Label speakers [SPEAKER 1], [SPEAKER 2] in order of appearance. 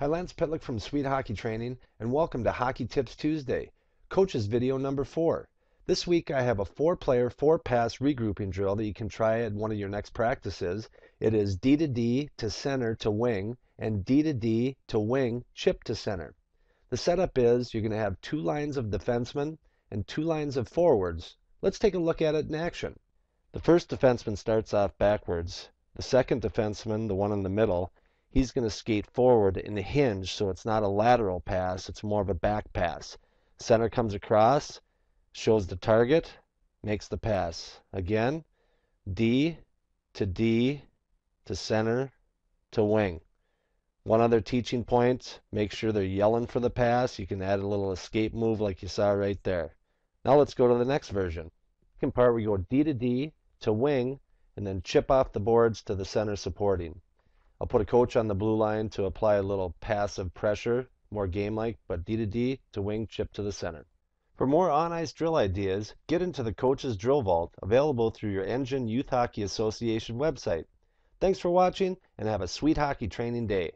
[SPEAKER 1] Hi, Lance Pitlick from Sweet Hockey Training, and welcome to Hockey Tips Tuesday, Coach's video number four. This week I have a four player, four pass regrouping drill that you can try at one of your next practices. It is D to D to center to wing, and D to D to wing, chip to center. The setup is you're going to have two lines of defensemen and two lines of forwards. Let's take a look at it in action. The first defenseman starts off backwards. The second defenseman, the one in the middle, he's going to skate forward in the hinge, so it's not a lateral pass, it's more of a back pass. Center comes across, shows the target, makes the pass. Again, D to D to center to wing. One other teaching point, make sure they're yelling for the pass. You can add a little escape move like you saw right there. Now let's go to the next version. Second part, we go D to D to wing, and then chip off the boards to the center supporting. I'll put a coach on the blue line to apply a little passive pressure, more game-like, but D to D to wing chip to the center. For more on-ice drill ideas, get into the Coach's Drill Vault, available through your Ngin Youth Hockey Association website. Thanks for watching, and have a sweet hockey training day.